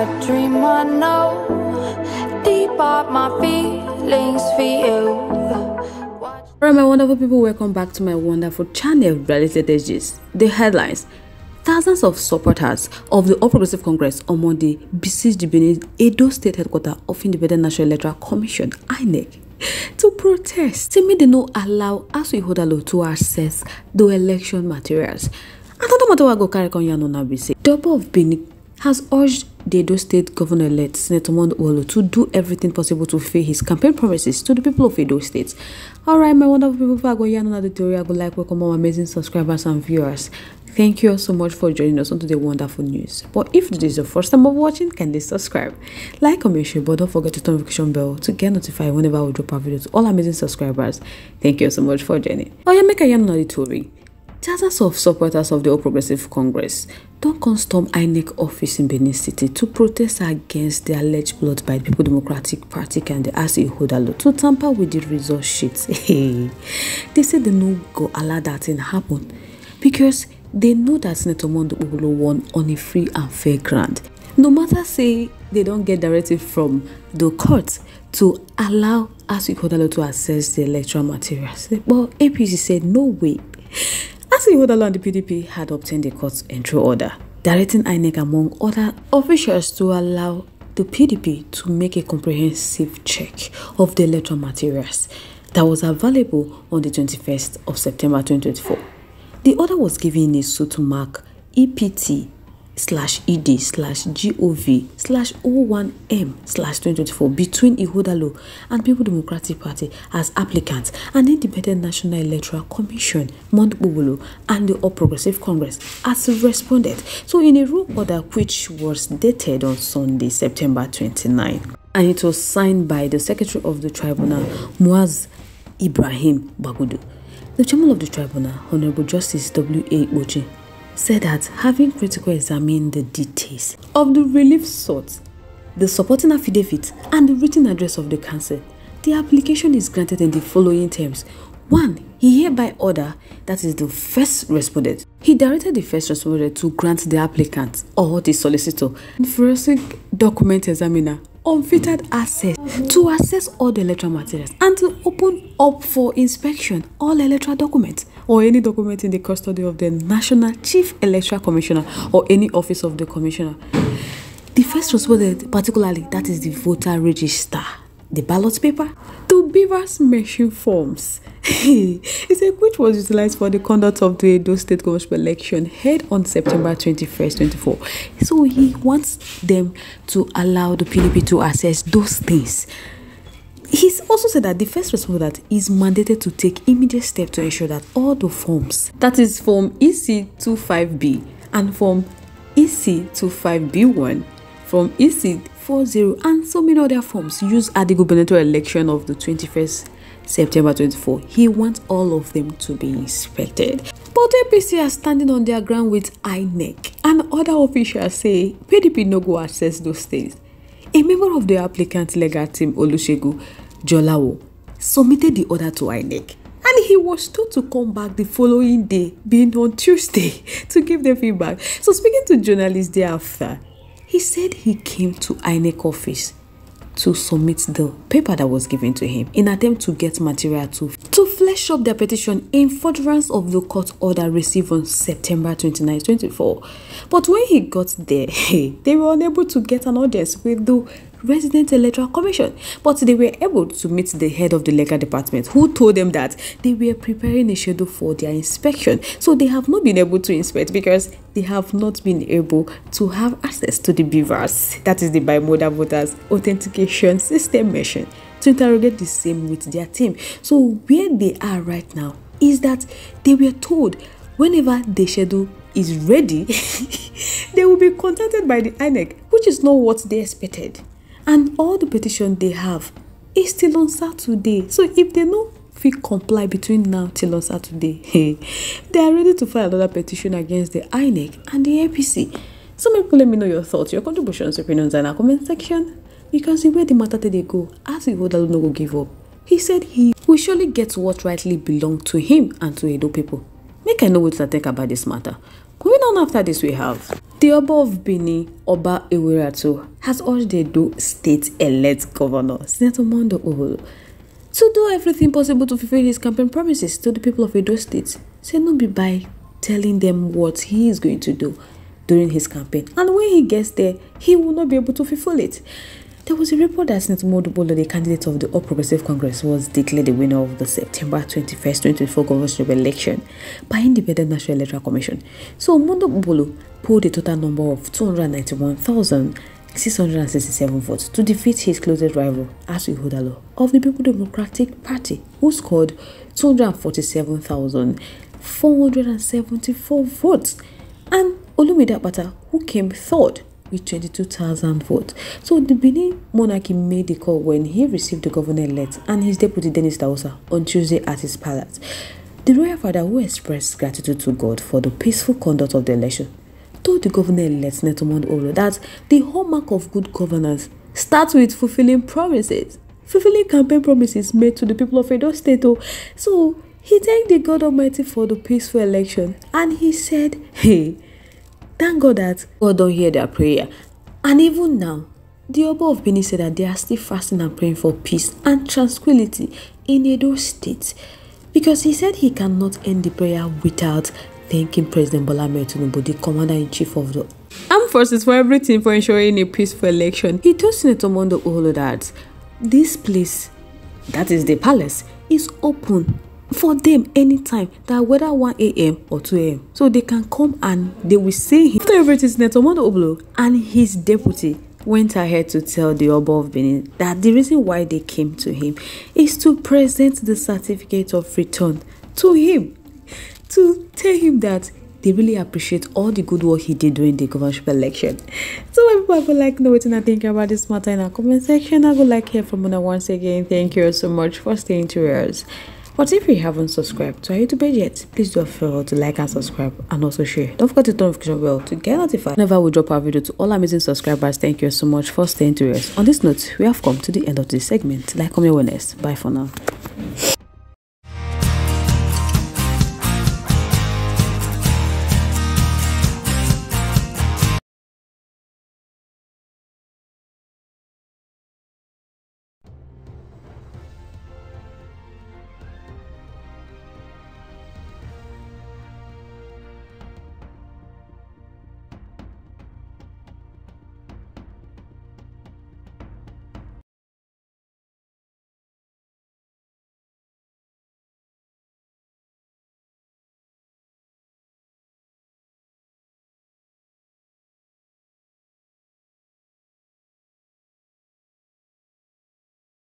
a dream I know. Deep up my feelings for you. Alright, my wonderful people, welcome back to my wonderful channel, Reality Digits. The headlines Thousands of supporters of the All Progressive Congress on Monday besieged the Benin Edo State headquarters of Independent National Electoral Commission (INEC) to protest, saying they no allow Asue Ighodalo to access the election materials. Another matter I go carry on Yano Nabi the Oba of Benin has urged the Edo State Governor-elect Senator Mondo to do everything possible to fulfill his campaign promises to the people of Edo State. Alright, my wonderful people, if I go here the theory, I go like welcome our amazing subscribers and viewers. Thank you all so much for joining us on today's wonderful news. But if this is your first time of watching, kindly subscribe, like, comment, share, but don't forget to turn the notification bell to get notified whenever we drop our videos to all amazing subscribers. Thank you so much for joining. Oh yeah, make a yarn on the theory. Thousands of supporters of the All Progressive Congress don't come storm INEC office in Benin City to protest against the alleged blood by the People Democratic Party and the ASI Hodalo to tamper with the result sheets. they said they no go allow that thing happen because they know that Senator Mondo Ugolo won on a free and fair ground. No matter say they don't get directive from the court to allow ASI Hodalo to access the electoral materials. But APC said no way. Asue Ighodalo and the PDP had obtained a court entry order directing INEC among other officials to allow the PDP to make a comprehensive check of the electoral materials that was available on the 21st of September 2024. The order was given in a suit mark EPT slash ed slash gov slash 01m slash 2024 between Ighodalo and People Democratic Party as applicants and Independent National Electoral Commission, Montbubulu, and the All Progressive Congress as responded. So in a rule order which was dated on Sunday, September 29, and it was signed by the Secretary of the Tribunal, Muaz Ibrahim Bagudu. The chairman of the tribunal, Honorable Justice W.A. Oji, said that having critically examined the details of the relief sought, the supporting affidavit, and the written address of the council, the application is granted in the following terms. One, he hereby order that is the first respondent. He directed the first respondent to grant the applicant or the solicitor and forensic document examiner unfettered access to access all the electoral materials and to open up for inspection all electoral documents or any document in the custody of the National Chief Electoral Commissioner or any office of the Commissioner. The first respondent, particularly, that is the voter register, the ballot paper, the BVAS machine forms. he said which was utilized for the conduct of the Edo State Government election held on September 21st, 24. So he wants them to allow the PDP to assess those things. He's also said that the first respondent is mandated to take immediate steps to ensure that all the forms, that is Form EC25B and Form EC25B1, Form EC40, and so many other forms used at the gubernatorial election of the 21st September 24. He wants all of them to be inspected. But APC are standing on their ground with INEC and other officials say PDP no go access those things. A member of the applicant legal team, Olusegun Jolawo, submitted the order to INEC and he was told to come back the following day, being on Tuesday, to give the feedback. So, speaking to journalists thereafter, he said he came to INEC office to submit the paper that was given to him in attempt to get material to, to flesh up their petition in furtherance of the court order received on September 29, 24. But when he got there, they were unable to get an audience with the resident electoral commission. But they were able to meet the head of the legal department who told them that they were preparing a schedule for their inspection. So they have not been able to inspect because they have not been able to have access to the BVAS. That is the bimodal voters authentication system machine to interrogate the same with their team. So where they are right now is that they were told whenever the schedule is ready they will be contacted by the INEC which is not what they expected and all the petition they have is still on Saturday. So if they no fit comply between now till on Saturday, hey, they are ready to file another petition against the INEC and the APC. So people let me know your thoughts, your contributions, opinions in our comment section. Because the way the matter they go, as the Hodalo no go give up, he said he will surely get what rightly belong to him and to Edo people. Make I know what to think about this matter. Going on after this we have The Oba of Bini, Oba Ewiratu, has urged the Edo state-elect governor, Senator Mondo Uhuru, to do everything possible to fulfill his campaign promises to the people of Edo State. Say no be by telling them what he is going to do during his campaign. And when he gets there, he will not be able to fulfill it. There was a report that Senator Modubolo, the candidate of the All Progressive Congress, was declared the winner of the September 21st, 2024 governorship election by Independent National Electoral Commission. So Modubolo pulled a total number of 291,667 votes to defeat his closest rival, Asue Ighodalo, of the People Democratic Party, who scored 247,474 votes, and Olumide Akpata, who came third with 22,000 votes. So the Benin monarchy made the call when he received the governor-elect and his deputy Dennis Idahosa on Tuesday at his palace. The royal father, who expressed gratitude to God for the peaceful conduct of the election, told the governor-elect Netomond Olo that the hallmark of good governance starts with fulfilling promises, fulfilling campaign promises made to the people of Edo State. Oh. So he thanked the God Almighty for the peaceful election and he said, Hey, Thank God that God don't hear their prayer. And even now, the Oba of Benin said that they are still fasting and praying for peace and tranquility in Edo State because he said he cannot end the prayer without thanking President Bola Tinubu, the commander-in-chief of the armed forces for everything for ensuring a peaceful election. He told Senator Mondo Olo that this place, that is the palace, is open for them anytime that whether 1 a.m. or 2 a.m. So they can come and they will see him. After everything, Senator Oblo and his deputy went ahead to tell the Oba of Benin that the reason why they came to him is to present the certificate of return to him to tell him that they really appreciate all the good work he did during the governorship election. So when people would like know what I think about this matter in our comment section, I would like hear from you once again. Thank you so much for staying to us. But if you haven't subscribed to our YouTube page yet, please do feel to like and subscribe and also share. Don't forget to turn notification bell to get notified whenever we drop our video to all amazing subscribers. Thank you so much for staying to us. On this note, we have come to the end of this segment. Like, comment, awareness. Bye for now.